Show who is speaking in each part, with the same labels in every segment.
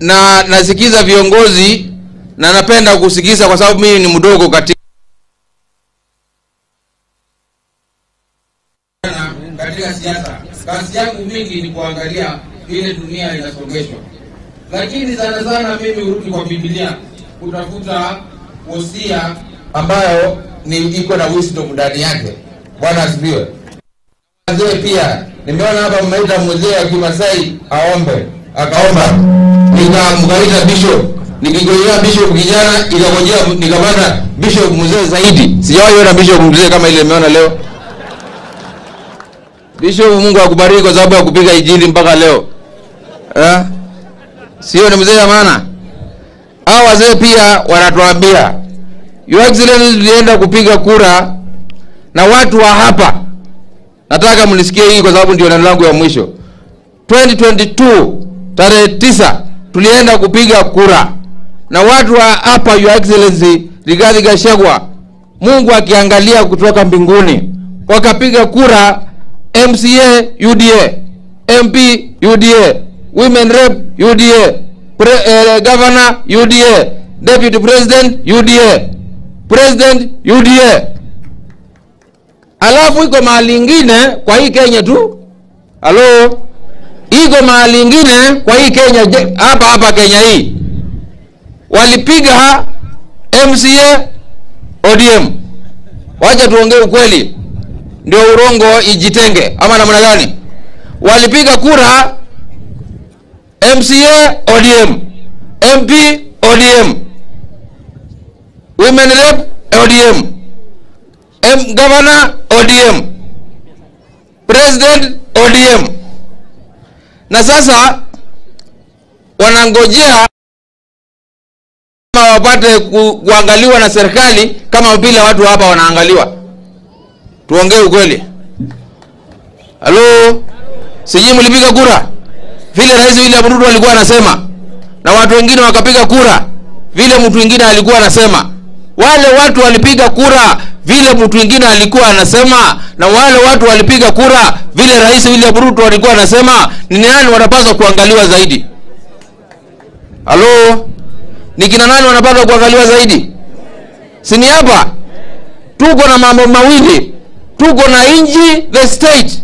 Speaker 1: na nasikiza viongozi na napenda kusikiza kwa sababu mimi ni mdogo katika katika siasa. Kazi yangu mingi ni kuangalia vile dunia inasongeshwa, lakini sana sana mimi hurudi kwa Biblia kutafuta wosia ambayo ni iko na wisdom ndani yake. Bwana asifiwe. Wazee pia nimeona hapa mmeita mzee wa Kimasai aombe, akaomba, nikamkaita bishop, nikigojea bishop kijana, ikagojea nikapata bishop mzee zaidi. Sijawahi ona bishop mzee kama ile nimeona leo. Bishop, Mungu akubariki kwa sababu ya kupiga injili mpaka leo eh? Sio ni mzee amana. Hao wazee pia wanatuambia Your Excellency, tulienda kupiga kura na watu wa hapa, nataka mnisikie hii kwa sababu ndio neno langu ya mwisho. 2022 tarehe tisa tulienda kupiga kura na watu wa hapa, Your Excellency Rigathi Gachagua, Mungu akiangalia kutoka mbinguni, wakapiga kura MCA UDA, MP UDA, Women Rep UDA, Pre, eh, Governor UDA, Deputy President UDA, President UDA. Alafu iko mahali ingine kwa hii Kenya tu. Halo? Iko mahali ingine kwa hii Kenya hapa hapa Kenya hii. Walipiga MCA ODM. Wacha tuongee ukweli ndio urongo ijitenge ama namna gani? Walipiga kura MCA ODM, MP ODM, Women Rep ODM, M Governor ODM, President ODM. Na sasa wanangojea wapate ku, kuangaliwa na serikali kama vile watu hapa wanaangaliwa tuongee ukweli. Halo, sijui mlipiga kura vile Rais William Ruto alikuwa anasema, na watu wengine wakapiga kura vile mtu mwingine alikuwa anasema. Wale watu walipiga kura vile mtu mwingine alikuwa anasema, na wale watu walipiga kura vile Rais William Ruto alikuwa anasema. Ni nani wanapaswa kuangaliwa zaidi? Halo, ni kina nani wanapaswa kuangaliwa zaidi? Si ni hapa tuko na mambo mawili tuko na inji the state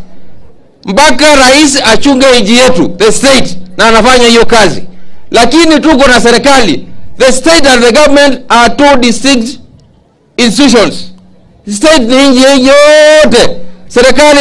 Speaker 1: mpaka rais achunge inji yetu the state na anafanya hiyo kazi lakini tuko na serikali the state and the government are two distinct institutions state ni nchi yote serikali